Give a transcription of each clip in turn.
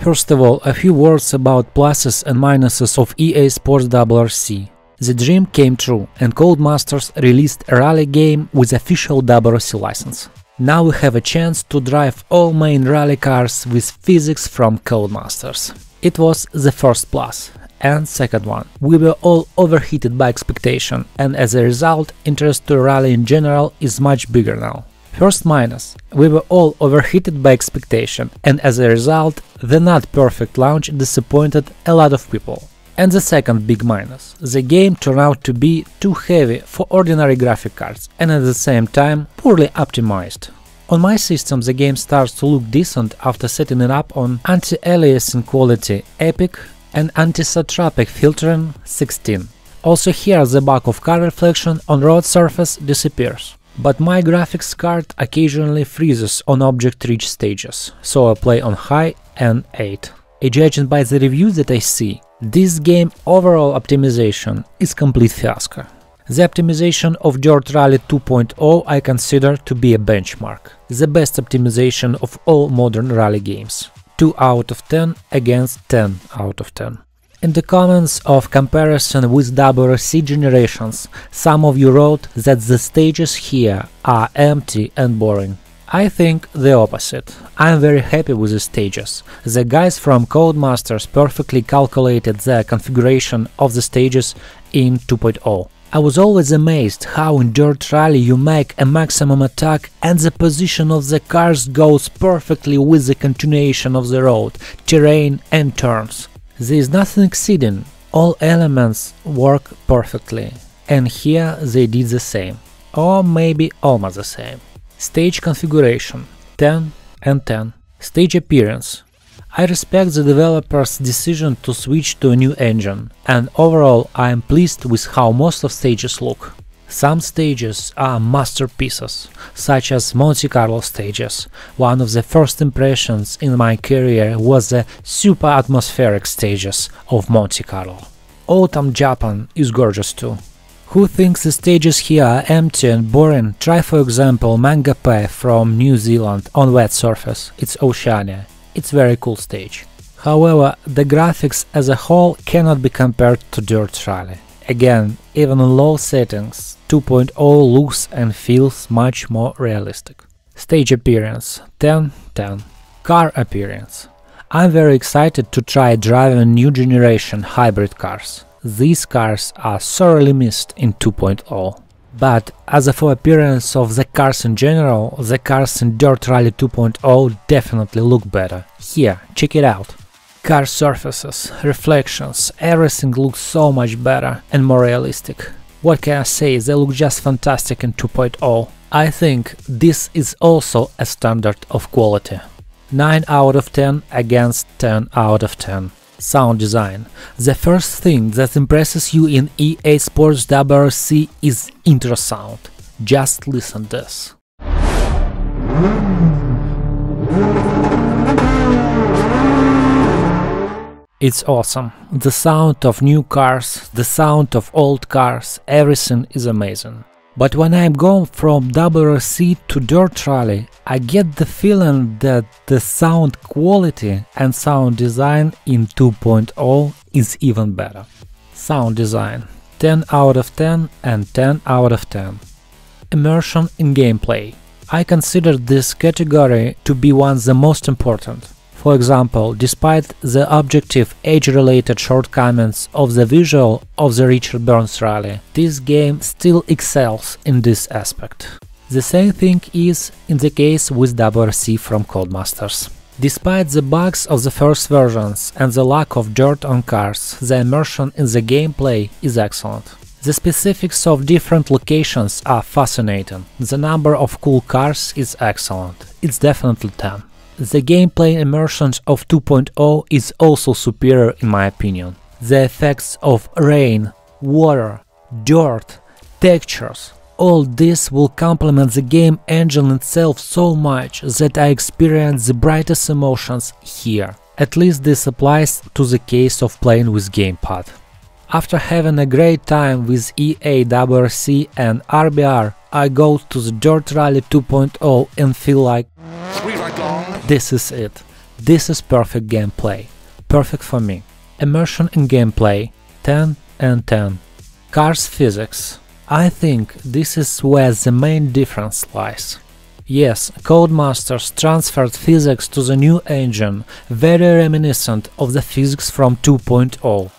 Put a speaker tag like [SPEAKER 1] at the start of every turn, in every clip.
[SPEAKER 1] First of all, a few words about pluses and minuses of EA Sports WRC. The dream came true, and Codemasters released a rally game with official WRC license. Now we have a chance to drive all main rally cars with physics from Codemasters. It was the first plus. And second one, we were all overheated by expectation, and as a result, interest to rally in general is much bigger now. First minus, we were all overheated by expectation, and as a result, the not perfect launch disappointed a lot of people. And the second big minus, the game turned out to be too heavy for ordinary graphic cards and at the same time poorly optimized. On my system the game starts to look decent after setting it up on anti-aliasing quality Epic and anisotropic filtering 16. Also here the bug of car reflection on road surface disappears. But my graphics card occasionally freezes on object-rich stages, so I play on high and 8. Judging by the reviews that I see, this game overall optimization is complete fiasco. The optimization of Dirt Rally 2.0 I consider to be a benchmark, the best optimization of all modern rally games. 2 out of 10 against 10 out of 10. In the comments of comparison with WRC generations, some of you wrote that the stages here are empty and boring. I think the opposite. I'm very happy with the stages. The guys from Codemasters perfectly calculated the configuration of the stages in 2.0. I was always amazed how in Dirt Rally you make a maximum attack and the position of the cars goes perfectly with the continuation of the road, terrain and turns. There is nothing exceeding, all elements work perfectly. And here they did the same, or maybe almost the same. Stage configuration 10 and 10. Stage appearance. I respect the developer's decision to switch to a new engine, and overall I am pleased with how most of stages look. Some stages are masterpieces, such as Monte Carlo stages. One of the first impressions in my career was the super atmospheric stages of Monte Carlo. Autumn Japan is gorgeous too. Who thinks the stages here are empty and boring, try for example Mangapē from New Zealand on wet surface, it's Oceania, it's very cool stage. However, the graphics as a whole cannot be compared to Dirt Rally. Again, even in low settings, 2.0 looks and feels much more realistic. Stage appearance 10 10. Car appearance. I'm very excited to try driving new generation hybrid cars these cars are sorely missed in 2.0. But as for appearance of the cars in general, the cars in Dirt Rally 2.0 definitely look better. Here, check it out. Car surfaces, reflections, everything looks so much better and more realistic. What can I say, they look just fantastic in 2.0. I think this is also a standard of quality. 9 out of 10 against 10 out of 10. Sound design. The first thing that impresses you in EA Sports WRC is intro sound. Just listen this. It's awesome. The sound of new cars, the sound of old cars, everything is amazing. But when I'm going from WRC to Dirt Rally, I get the feeling that the sound quality and sound design in 2.0 is even better. Sound design 10 out of 10 and 10 out of 10. Immersion in gameplay. I consider this category to be one of the most important. For example, despite the objective age-related shortcomings of the visual of the Richard Burns rally, this game still excels in this aspect. The same thing is in the case with WRC from Codemasters. Despite the bugs of the first versions and the lack of dirt on cars, the immersion in the gameplay is excellent. The specifics of different locations are fascinating, the number of cool cars is excellent, it's definitely 10. The gameplay immersion of 2.0 is also superior in my opinion. The effects of rain, water, dirt, textures, all this will complement the game engine itself so much that I experience the brightest emotions here. At least this applies to the case of playing with gamepad. After having a great time with EA WRC and RBR, I go to the Dirt Rally 2.0 and feel like this is it. This is perfect gameplay. Perfect for me. Immersion in gameplay 10 and 10. Cars physics. I think this is where the main difference lies. Yes, Codemasters transferred physics to the new engine, very reminiscent of the physics from 2.0.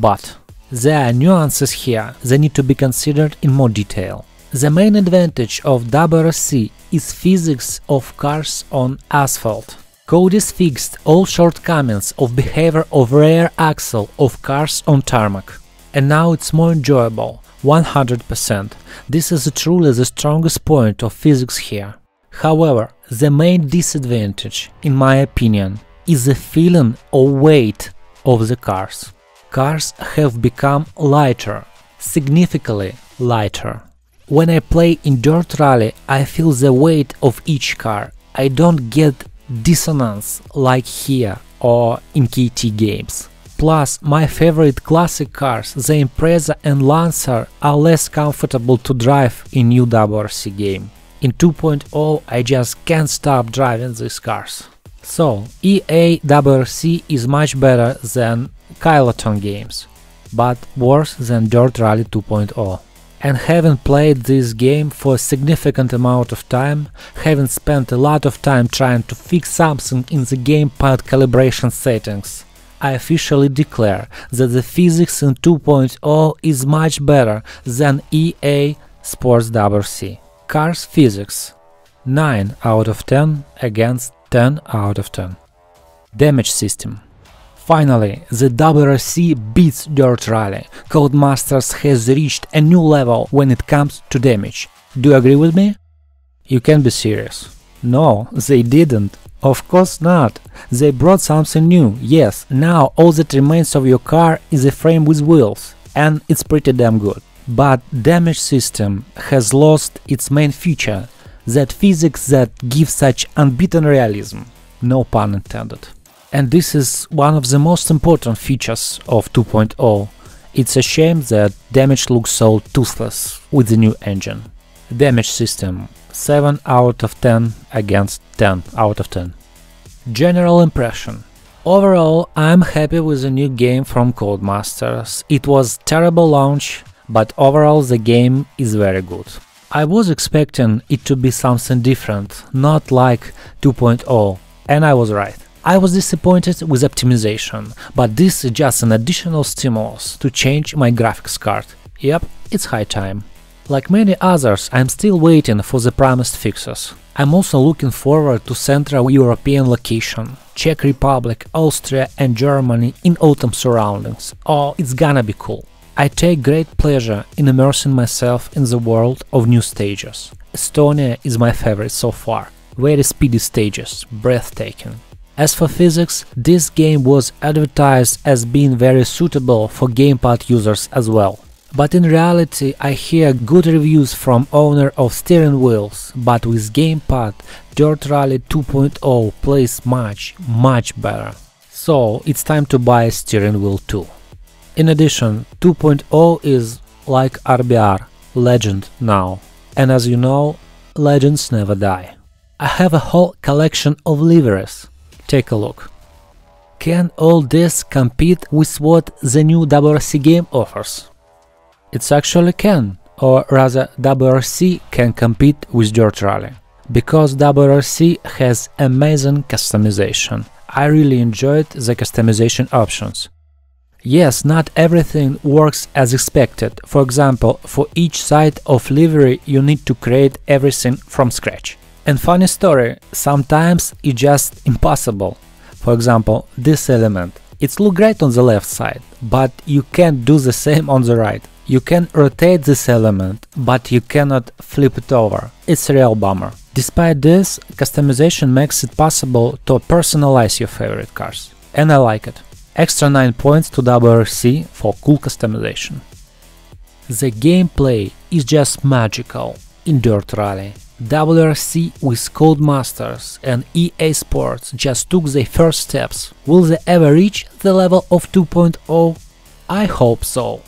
[SPEAKER 1] But there are nuances here that need to be considered in more detail. The main advantage of WRC is physics of cars on asphalt. Codies fixed all shortcomings of behavior of rear axle of cars on tarmac. And now it's more enjoyable, 100%. This is truly the strongest point of physics here. However, the main disadvantage, in my opinion, is the feeling of weight of the cars. Cars have become lighter, significantly lighter. When I play in Dirt Rally, I feel the weight of each car. I don't get dissonance like here or in KT games. Plus, my favorite classic cars, the Impreza and Lancer, are less comfortable to drive in new WRC game. In 2.0 I just can't stop driving these cars. So, EA WRC is much better than Kylotonn games, but worse than Dirt Rally 2.0. And having played this game for a significant amount of time, having spent a lot of time trying to fix something in the gamepad calibration settings, I officially declare that the physics in 2.0 is much better than EA Sports WRC. Cars Physics 9 out of 10 against 10 out of 10. Damage System Finally, the WRC beats Dirt Rally. Codemasters has reached a new level when it comes to damage. Do you agree with me? You can be serious. No, they didn't. Of course not. They brought something new. Yes, now all that remains of your car is a frame with wheels, and it's pretty damn good. But damage system has lost its main feature, that physics that gives such unbeaten realism. No pun intended. And this is one of the most important features of 2.0. It's a shame that damage looks so toothless with the new engine. Damage system 7 out of 10 against 10 out of 10. General impression Overall, I'm happy with the new game from Codemasters. It was terrible launch, but overall the game is very good. I was expecting it to be something different, not like 2.0, and I was right. I was disappointed with optimization, but this is just an additional stimulus to change my graphics card. Yep, it's high time. Like many others, I'm still waiting for the promised fixes. I'm also looking forward to Central European location, Czech Republic, Austria and Germany in autumn surroundings. Oh, it's gonna be cool. I take great pleasure in immersing myself in the world of new stages. Estonia is my favorite so far. Very speedy stages, breathtaking. As for physics, this game was advertised as being very suitable for gamepad users as well. But in reality I hear good reviews from owner of steering wheels, but with gamepad Dirt Rally 2.0 plays much, much better. So it's time to buy a steering wheel too. In addition, 2.0 is like RBR, legend now, and as you know, legends never die. I have a whole collection of liveries, take a look. Can all this compete with what the new WRC game offers? It actually can, or rather WRC can compete with Dirt Rally, because WRC has amazing customization. I really enjoyed the customization options. Yes, not everything works as expected. For example, for each side of livery you need to create everything from scratch. And funny story, sometimes it's just impossible. For example, this element. It looks great on the left side, but you can't do the same on the right. You can rotate this element, but you cannot flip it over. It's a real bummer. Despite this, customization makes it possible to personalize your favorite cars. And I like it. Extra 9 points to WRC for cool customization. The gameplay is just magical in Dirt Rally. WRC with Codemasters and EA Sports just took their first steps. Will they ever reach the level of 2.0? I hope so.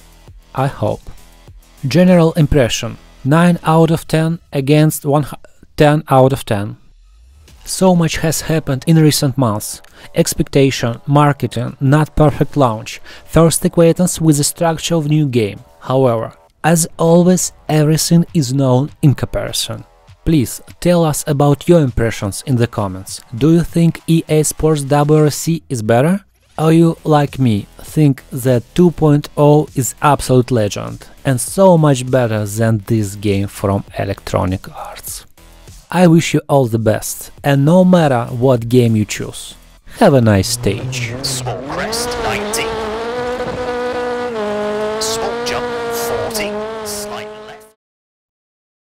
[SPEAKER 1] I hope. General impression 9 out of 10 against 1 10 out of 10. So much has happened in recent months. Expectation, marketing, not perfect launch, first acquaintance with the structure of new game. However, as always, everything is known in comparison. Please tell us about your impressions in the comments. Do you think EA Sports WRC is better? Or you, like me, think that 2.0 is absolute legend and so much better than this game from Electronic Arts? I wish you all the best, and no matter what game you choose, have a nice stage.